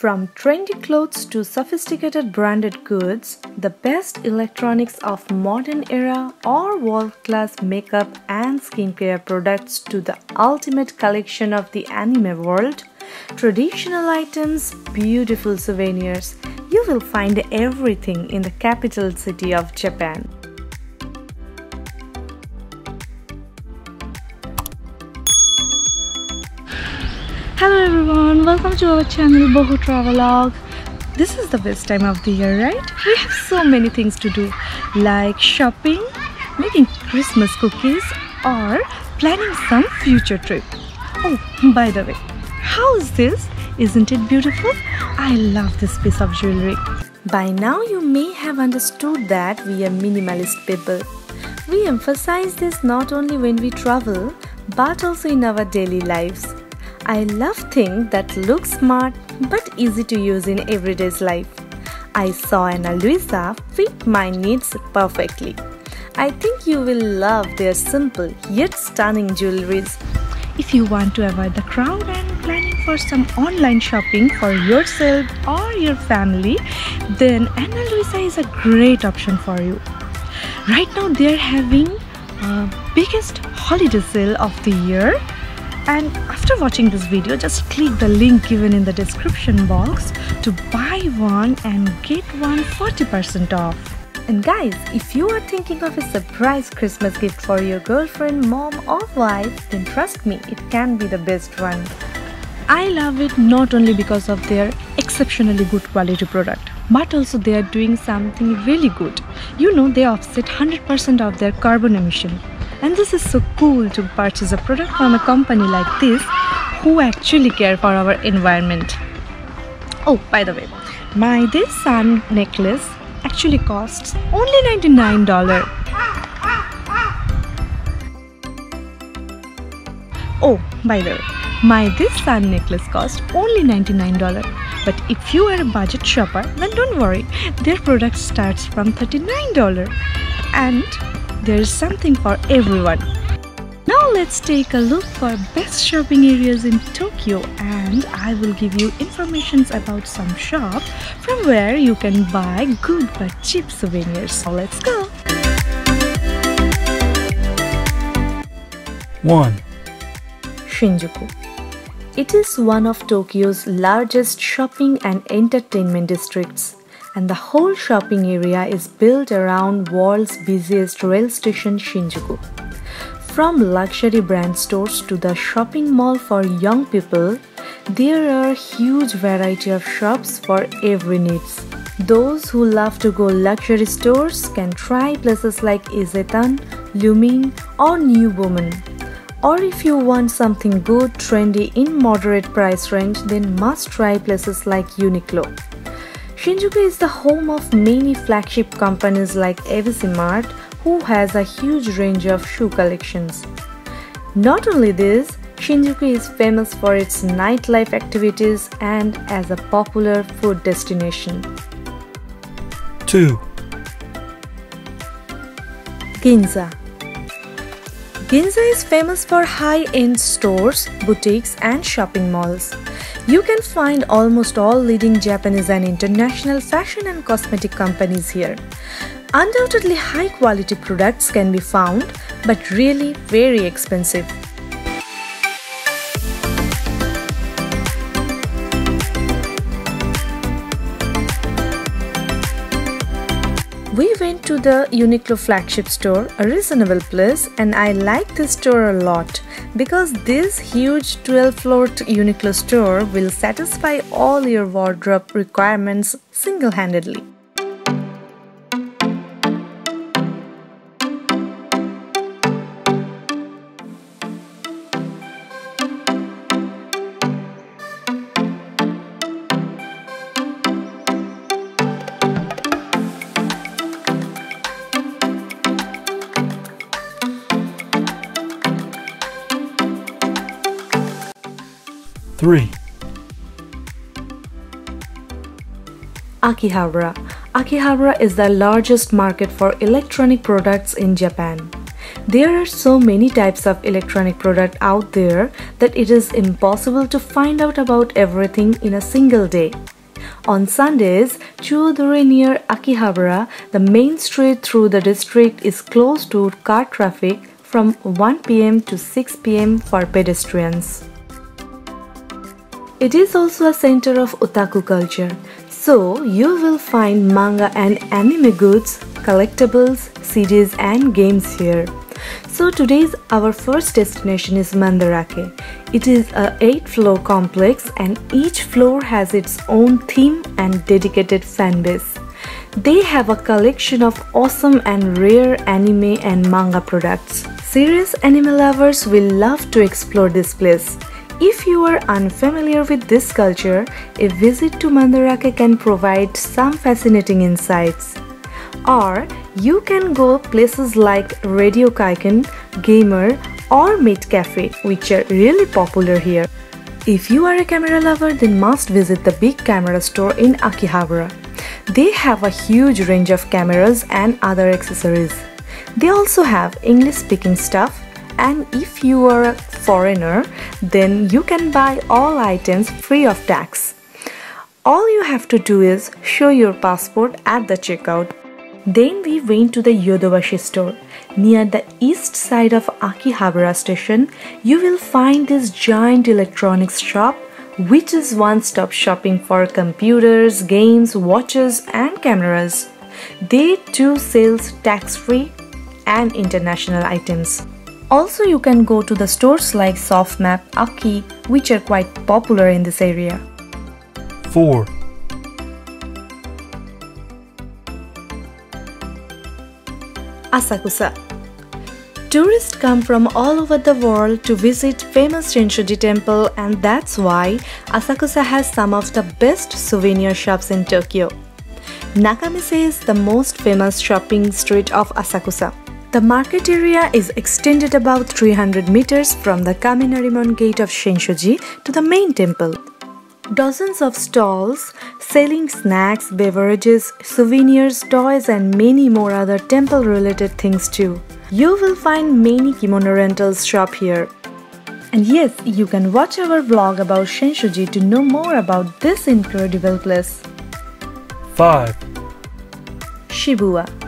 From trendy clothes to sophisticated branded goods, the best electronics of modern era or world-class makeup and skincare products to the ultimate collection of the anime world, traditional items, beautiful souvenirs, you will find everything in the capital city of Japan. Welcome to our channel Boho Travelogue. This is the best time of the year, right? We have so many things to do like shopping, making Christmas cookies or planning some future trip. Oh, by the way, how is this? Isn't it beautiful? I love this piece of jewelry. By now you may have understood that we are minimalist people. We emphasize this not only when we travel but also in our daily lives. I love things that look smart but easy to use in everyday's life. I saw Ana Luisa fit my needs perfectly. I think you will love their simple yet stunning jewelries. If you want to avoid the crowd and planning for some online shopping for yourself or your family, then Ana Luisa is a great option for you. Right now they are having a biggest holiday sale of the year and after watching this video just click the link given in the description box to buy one and get one 40% off. And guys, if you are thinking of a surprise Christmas gift for your girlfriend, mom or wife, then trust me, it can be the best one. I love it not only because of their exceptionally good quality product, but also they are doing something really good. You know, they offset 100% of their carbon emission and this is so cool to purchase a product from a company like this who actually care for our environment. Oh, by the way, my this sun necklace actually costs only $99. Oh, by the way, my this sun necklace cost only $99. But if you are a budget shopper, then don't worry, their product starts from $39. And there's something for everyone. Now let's take a look for best shopping areas in Tokyo and I will give you informations about some shop from where you can buy good but cheap souvenirs. So let's go! 1. Shinjuku It is one of Tokyo's largest shopping and entertainment districts and the whole shopping area is built around world's busiest rail station Shinjuku. From luxury brand stores to the shopping mall for young people, there are huge variety of shops for every needs. Those who love to go luxury stores can try places like Isetan, Lumine or New Woman. Or if you want something good, trendy in moderate price range, then must try places like Uniqlo. Shinjuku is the home of many flagship companies like Mart, who has a huge range of shoe collections. Not only this, Shinjuku is famous for its nightlife activities and as a popular food destination. 2. Ginza Ginza is famous for high-end stores, boutiques and shopping malls. You can find almost all leading Japanese and international fashion and cosmetic companies here. Undoubtedly high quality products can be found, but really very expensive. To the Uniqlo flagship store, a reasonable place, and I like this store a lot because this huge 12 floor Uniqlo store will satisfy all your wardrobe requirements single 3. Akihabara. Akihabara is the largest market for electronic products in Japan. There are so many types of electronic product out there that it is impossible to find out about everything in a single day. On Sundays, Chuo Dori near Akihabara, the main street through the district is closed to car traffic from 1 pm to 6 pm for pedestrians. It is also a center of otaku culture, so you will find manga and anime goods, collectibles, CDs and games here. So today's our first destination is Mandarake. It is a 8 floor complex and each floor has its own theme and dedicated fan base. They have a collection of awesome and rare anime and manga products. Serious anime lovers will love to explore this place. If you are unfamiliar with this culture, a visit to Mandarake can provide some fascinating insights. Or you can go places like Radio Kaikan, Gamer, or Meet Cafe, which are really popular here. If you are a camera lover, then must visit the Bic Camera store in Akihabara. They have a huge range of cameras and other accessories. They also have English speaking stuff and if you are a foreigner then you can buy all items free of tax. All you have to do is show your passport at the checkout. Then we went to the Yodobashi store. Near the east side of Akihabara station, you will find this giant electronics shop which is one-stop shopping for computers, games, watches and cameras. They too sells tax-free and international items. Also, you can go to the stores like Sofmap, Aki, which are quite popular in this area. 4, Asakusa. Tourists come from all over the world to visit famous Sensoji temple and that's why Asakusa has some of the best souvenir shops in Tokyo. Nakamise is the most famous shopping street of Asakusa. The market area is extended about 300 meters from the Kaminarimon gate of Sensoji to the main temple. Dozens of stalls selling snacks, beverages, souvenirs, toys, and many more other temple related things too. You will find many kimono rentals shop here. And yes, you can watch our vlog about Sensoji to know more about this incredible place. 5, Shibuya.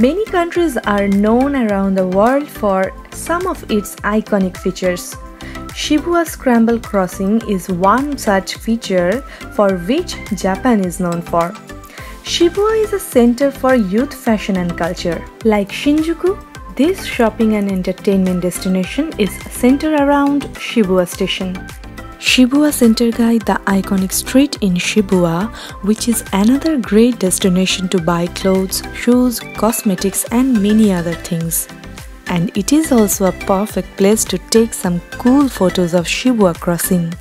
Many countries are known around the world for some of its iconic features. Shibuya Scramble Crossing is one such feature for which Japan is known for. Shibuya is a center for youth fashion and culture. Like Shinjuku, this shopping and entertainment destination is centered around Shibuya Station. Shibuya Center Gai, the iconic street in Shibuya, which is another great destination to buy clothes, shoes, cosmetics, and many other things. And it is also a perfect place to take some cool photos of Shibuya crossing.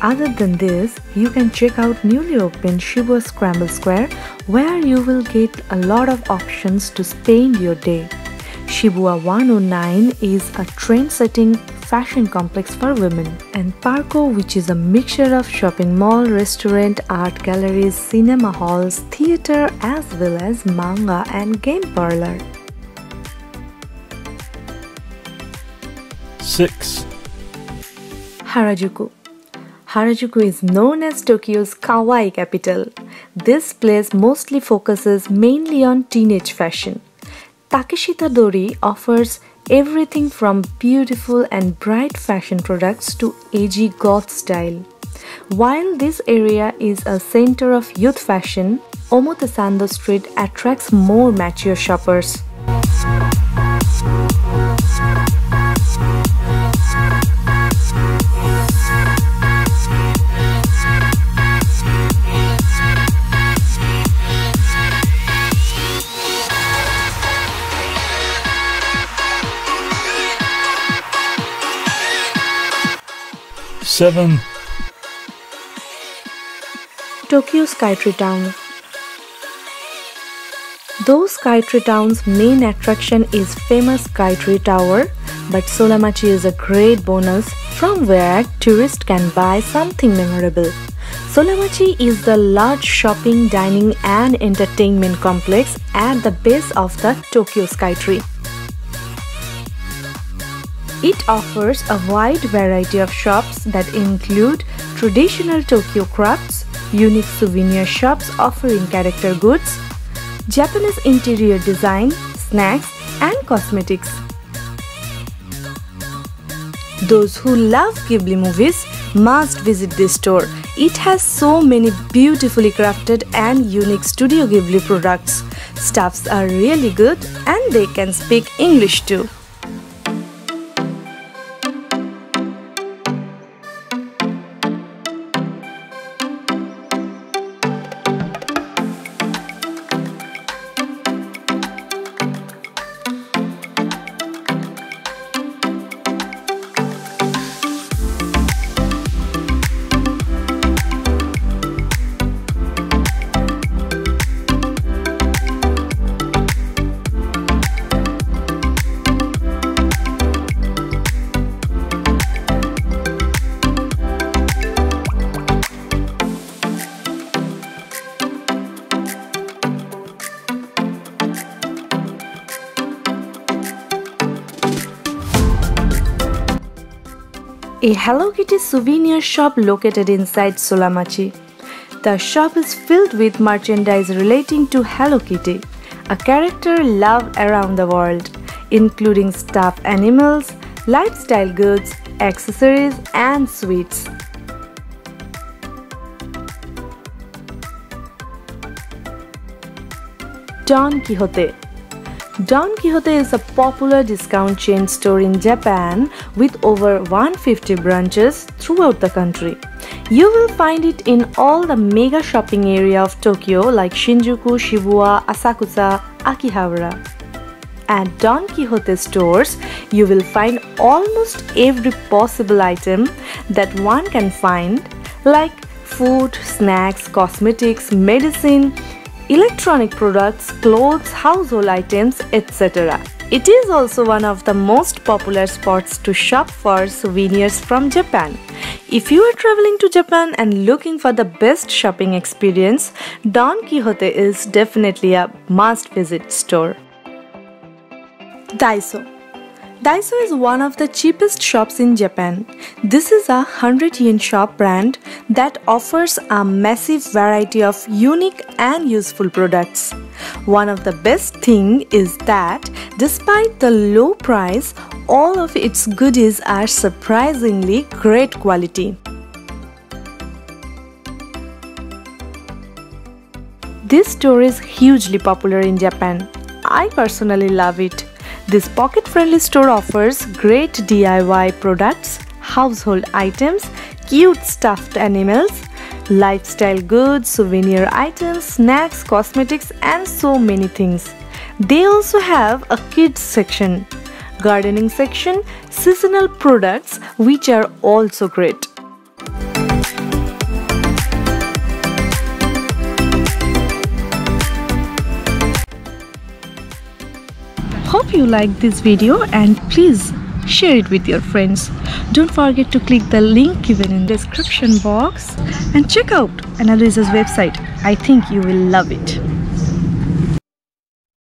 Other than this, you can check out newly opened Shibuya Scramble Square where you will get a lot of options to spend your day. Shibuya 109 is a trend-setting fashion complex for women and Parco which is a mixture of shopping mall, restaurant, art galleries, cinema halls, theater as well as manga and game parlor. 6, Harajuku. Harajuku is known as Tokyo's kawaii capital. This place mostly focuses mainly on teenage fashion. Takeshita Dori offers everything from beautiful and bright fashion products to edgy goth style. While this area is a center of youth fashion, Omotesando Street attracts more mature shoppers. Seven, Tokyo Skytree Town. Though Skytree Town's main attraction is famous Skytree Tower, but Solamachi is a great bonus from where tourists can buy something memorable. Solamachi is the large shopping, dining and entertainment complex at the base of the Tokyo Skytree. It offers a wide variety of shops that include traditional Tokyo crafts, unique souvenir shops offering character goods, Japanese interior design, snacks, and cosmetics. Those who love Ghibli movies must visit this store. It has so many beautifully crafted and unique Studio Ghibli products. Staffs are really good and they can speak English too. A Hello Kitty souvenir shop located inside Solamachi. The shop is filled with merchandise relating to Hello Kitty, a character loved around the world, including stuffed animals, lifestyle goods, accessories, and sweets. Don Quijote Don Quijote is a popular discount chain store in Japan with over 150 branches throughout the country. You will find it in all the mega shopping area of Tokyo like Shinjuku, Shibuya, Asakusa, Akihabara. At Don Quijote stores, you will find almost every possible item that one can find like food, snacks, cosmetics, medicine, electronic products, clothes, household items, etc. It is also one of the most popular spots to shop for souvenirs from Japan. If you are traveling to Japan and looking for the best shopping experience, Don Quijote is definitely a must visit store. Daiso Daiso is one of the cheapest shops in Japan. This is a 100 yen shop brand that offers a massive variety of unique and useful products. One of the best thing is that despite the low price, all of its goodies are surprisingly great quality. This store is hugely popular in Japan. I personally love it. This pocket-friendly store offers great DIY products, household items, cute stuffed animals, lifestyle goods, souvenir items, snacks, cosmetics and so many things. They also have a kids section, gardening section, seasonal products which are also great. You liked this video and please share it with your friends. Don't forget to click the link given in description box and check out Ana Luisa's website. I think you will love it.